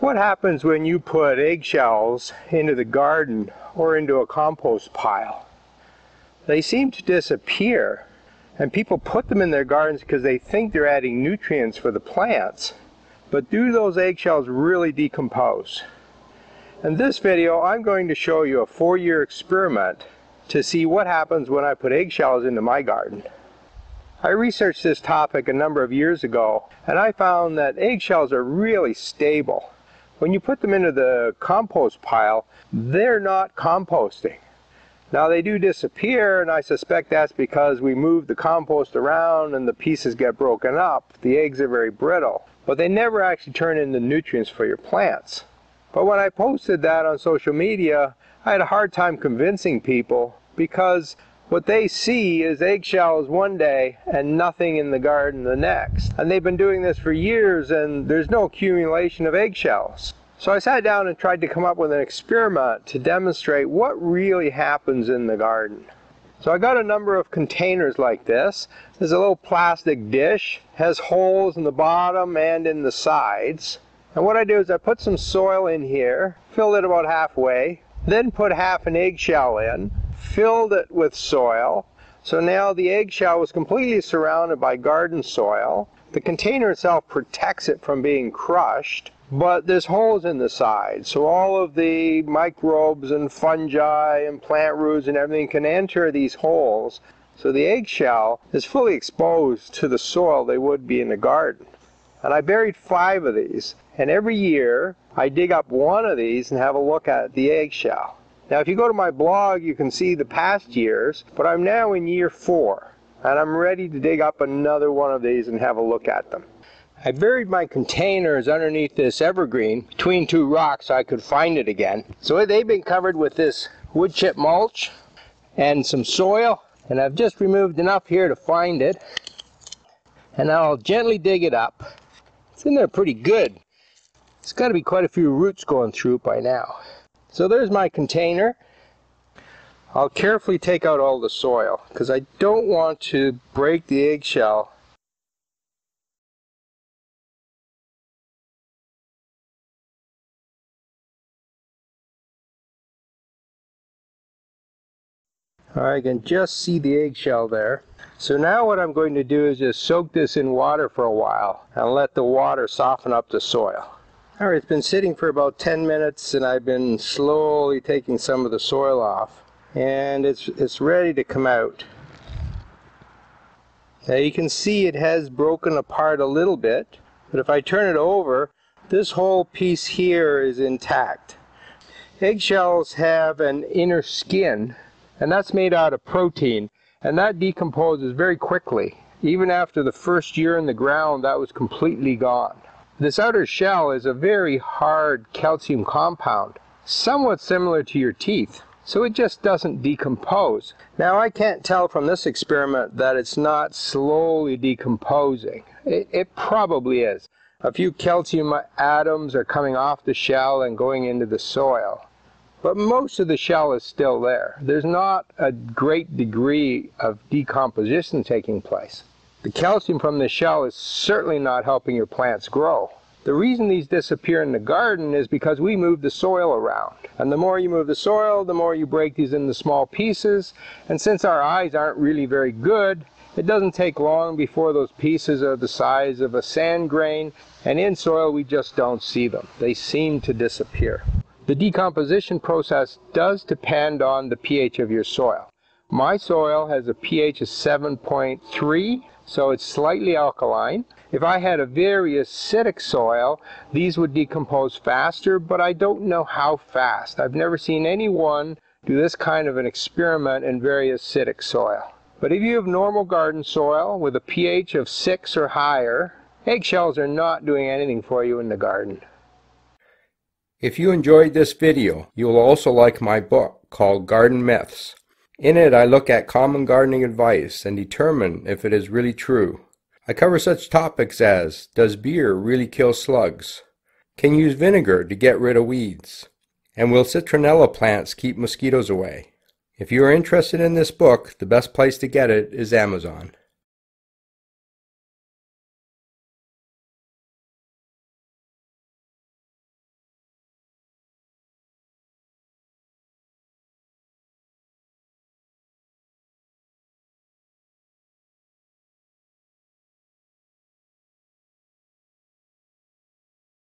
What happens when you put eggshells into the garden or into a compost pile? They seem to disappear and people put them in their gardens because they think they're adding nutrients for the plants. But do those eggshells really decompose? In this video, I'm going to show you a four-year experiment to see what happens when I put eggshells into my garden. I researched this topic a number of years ago, and I found that eggshells are really stable. When you put them into the compost pile, they're not composting. Now they do disappear and I suspect that's because we move the compost around and the pieces get broken up. The eggs are very brittle, but they never actually turn into nutrients for your plants. But when I posted that on social media, I had a hard time convincing people because what they see is eggshells one day and nothing in the garden the next. And they've been doing this for years and there's no accumulation of eggshells. So I sat down and tried to come up with an experiment to demonstrate what really happens in the garden. So I got a number of containers like this. There's a little plastic dish, has holes in the bottom and in the sides. And what I do is I put some soil in here, filled it about halfway, then put half an eggshell in, filled it with soil. So now the eggshell was completely surrounded by garden soil. The container itself protects it from being crushed but there's holes in the side. So all of the microbes and fungi and plant roots and everything can enter these holes. So the eggshell is fully exposed to the soil they would be in the garden. And I buried five of these. And every year I dig up one of these and have a look at the eggshell now if you go to my blog you can see the past years but I'm now in year four and I'm ready to dig up another one of these and have a look at them I buried my containers underneath this evergreen between two rocks so I could find it again. So they've been covered with this wood chip mulch and some soil and I've just removed enough here to find it and I'll gently dig it up. It's in there pretty good. It's got to be quite a few roots going through by now. So there's my container. I'll carefully take out all the soil because I don't want to break the eggshell I can just see the eggshell there. So now what I'm going to do is just soak this in water for a while and let the water soften up the soil. Alright, it's been sitting for about 10 minutes and I've been slowly taking some of the soil off. And it's, it's ready to come out. Now you can see it has broken apart a little bit, but if I turn it over, this whole piece here is intact. Eggshells have an inner skin and that's made out of protein and that decomposes very quickly. Even after the first year in the ground that was completely gone. This outer shell is a very hard calcium compound, somewhat similar to your teeth, so it just doesn't decompose. Now I can't tell from this experiment that it's not slowly decomposing. It, it probably is. A few calcium atoms are coming off the shell and going into the soil but most of the shell is still there. There's not a great degree of decomposition taking place. The calcium from the shell is certainly not helping your plants grow. The reason these disappear in the garden is because we move the soil around. And the more you move the soil, the more you break these into small pieces. And since our eyes aren't really very good, it doesn't take long before those pieces are the size of a sand grain, and in soil we just don't see them. They seem to disappear. The decomposition process does depend on the pH of your soil. My soil has a pH of 7.3, so it's slightly alkaline. If I had a very acidic soil, these would decompose faster, but I don't know how fast. I've never seen anyone do this kind of an experiment in very acidic soil. But if you have normal garden soil with a pH of 6 or higher, eggshells are not doing anything for you in the garden. If you enjoyed this video, you will also like my book called Garden Myths. In it, I look at common gardening advice and determine if it is really true. I cover such topics as Does beer really kill slugs? Can you use vinegar to get rid of weeds? And will citronella plants keep mosquitoes away? If you are interested in this book, the best place to get it is Amazon.